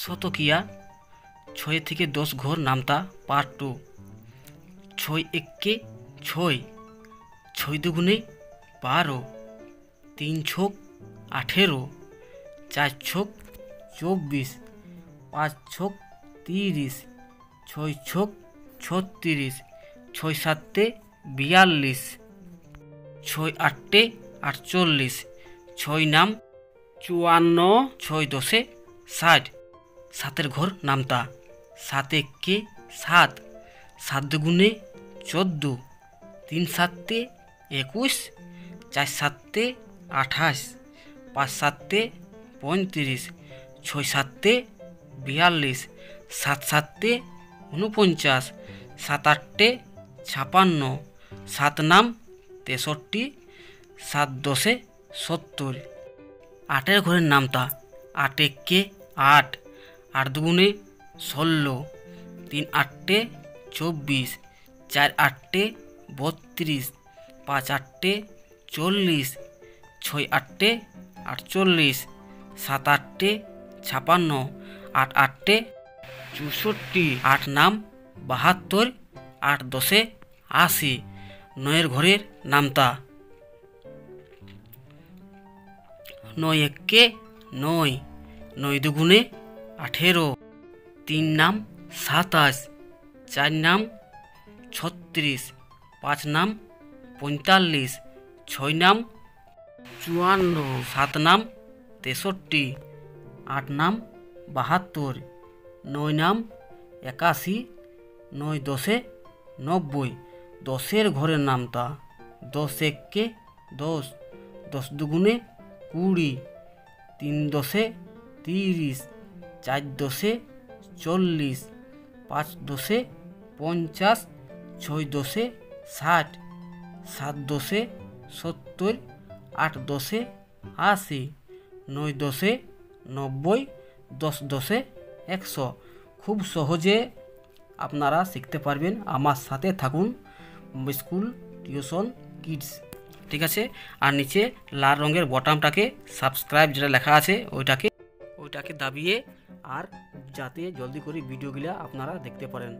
শতকিয়া, ছয় থেকে দশ ঘর নামতা পার্ট টু ছয় একে ছয় ছয় দুগুণে বারো, তিন ছক আঠেরো, চার ছক চব্বিশ, পাঁচ ছক তিরিশ, ছয় ছক ছত্রিশ, ছয় সাতে বিয়াল্লিশ, ছয় আটটে আটচল্লিশ, ছয় নাম চুয়ান্ন, ছয় দশে ষাট। সাতের ঘর নামতা। সাত একে সাত সাত দুগুণে চোদ্দ, তিন সাততে একুশ, চার সাততে আঠাশ, পাঁচ সাততে পঁয়ত্রিশ, ছয় সাততে বিয়াল্লিশ, সাত সাতে উনপঞ্চাশ সাত আটটে ছাপান্ন, সাত নাম তেষট্টি, সাত দশে সত্তর। আটের ঘরের নামতা, আট একে আট। আট দুগুণে ষোলো, তিন আটটে চব্বিশ, চার আটটে বত্রিশ, পাঁচ আটটে চল্লিশ, ছয় আটটে আটচল্লিশ, সাত আটটে ছাপান্ন, আট আটটে চৌষট্টি, আট নাম বাহাত্তর, আট দশে আশি, নয়ের ঘরের নামতা। নয় একে নয় নয় দুগুণে আঠেরো, তিন নাম সাতাশ, চার নাম ছত্রিশ, পাঁচ নাম পঁয়তাল্লিশ, ছয় নাম চুয়ান্ন, সাত নাম তেষট্টি, আট নাম বাহাত্তর, নয় নাম একাশি, নয় দশে নব্বই। দশের ঘরের নামতা দশ একে দশ দশ দুগুণে কুড়ি, তিন দশে তিরিশ চার দশে চল্লিশ, পাঁচ দশে পঞ্চাশ, ছয় দশে ষাট, সাত দশে সত্তর, আট দশে আশি, নয় দশে নব্বই, দশ দশে একশো। খুব সহজে আপনারা শিখতে পারবেন। আমার সাথে থাকুন স্কুল টিউশন কিডস। ঠিক আছে? আর নিচে লাল রঙের বটামটাকে সাবস্ক্রাইব যেটা লেখা আছে, ওইটাকে ওইটাকে দাবিয়ে আর যাতে জলদি করে ভিডিওগুলো আপনারা দেখতে পারেন